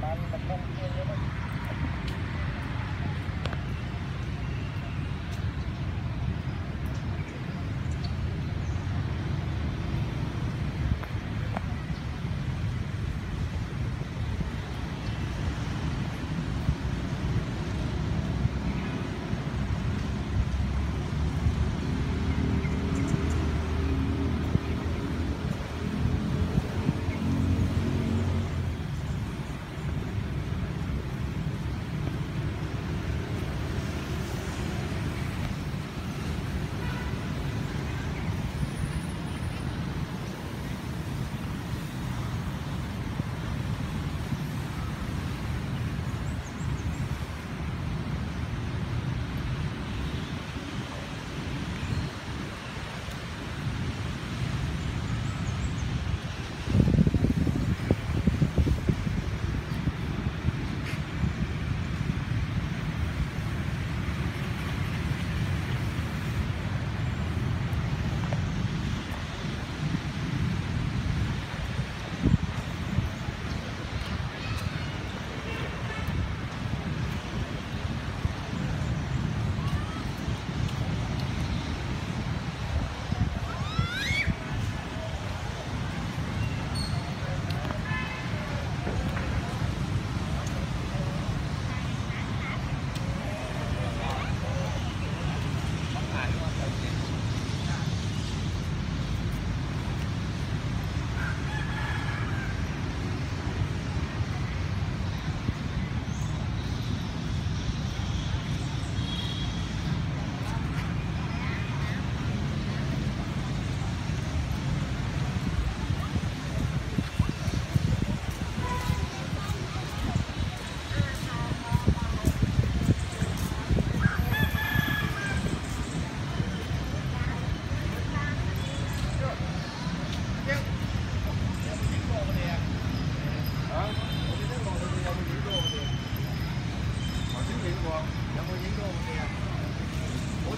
mình ăn mình không kia nữa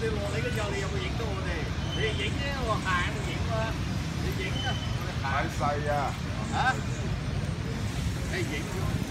叫我你跟住你有冇影到我哋？你影啫，我行喺度影啦，你影啊！太細啊！嚇、啊？你影。